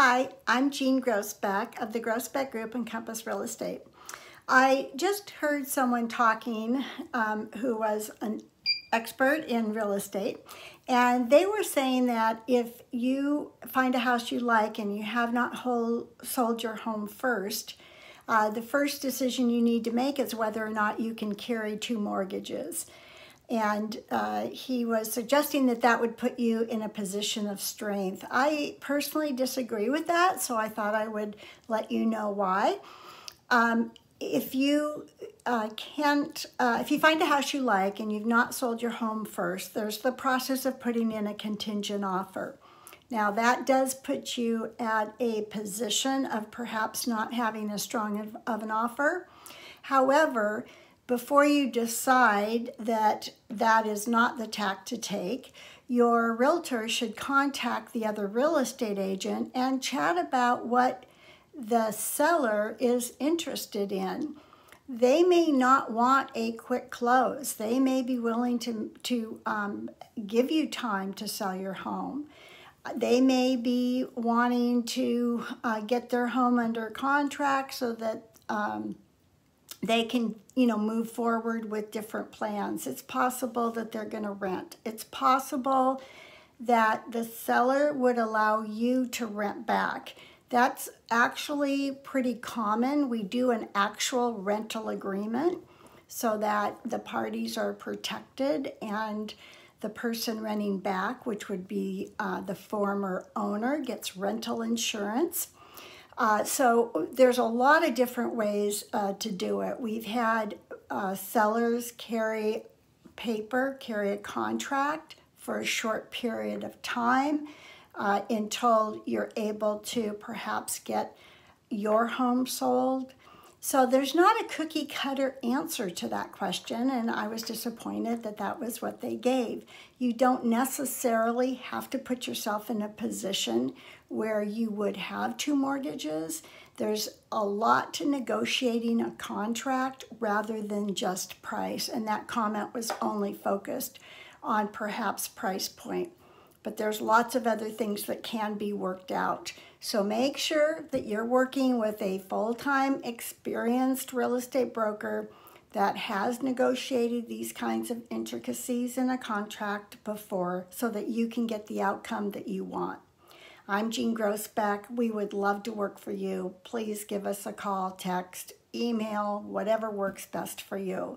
Hi, I'm Jean Groesbeck of the Groesbeck Group and Compass Real Estate. I just heard someone talking um, who was an expert in real estate, and they were saying that if you find a house you like and you have not whole, sold your home first, uh, the first decision you need to make is whether or not you can carry two mortgages. And uh, he was suggesting that that would put you in a position of strength. I personally disagree with that, so I thought I would let you know why. Um, if you uh, can't, uh, if you find a house you like and you've not sold your home first, there's the process of putting in a contingent offer. Now that does put you at a position of perhaps not having as strong of, of an offer. However, before you decide that that is not the tack to take, your realtor should contact the other real estate agent and chat about what the seller is interested in. They may not want a quick close. They may be willing to, to um, give you time to sell your home. They may be wanting to uh, get their home under contract so that um, they can, you know, move forward with different plans. It's possible that they're going to rent. It's possible that the seller would allow you to rent back. That's actually pretty common. We do an actual rental agreement so that the parties are protected and the person renting back, which would be uh, the former owner, gets rental insurance. Uh, so there's a lot of different ways uh, to do it. We've had uh, sellers carry paper, carry a contract for a short period of time uh, until you're able to perhaps get your home sold. So there's not a cookie cutter answer to that question, and I was disappointed that that was what they gave. You don't necessarily have to put yourself in a position where you would have two mortgages. There's a lot to negotiating a contract rather than just price, and that comment was only focused on perhaps price point. But there's lots of other things that can be worked out. So make sure that you're working with a full-time experienced real estate broker that has negotiated these kinds of intricacies in a contract before so that you can get the outcome that you want. I'm Jean Groesbeck. We would love to work for you. Please give us a call, text, email, whatever works best for you.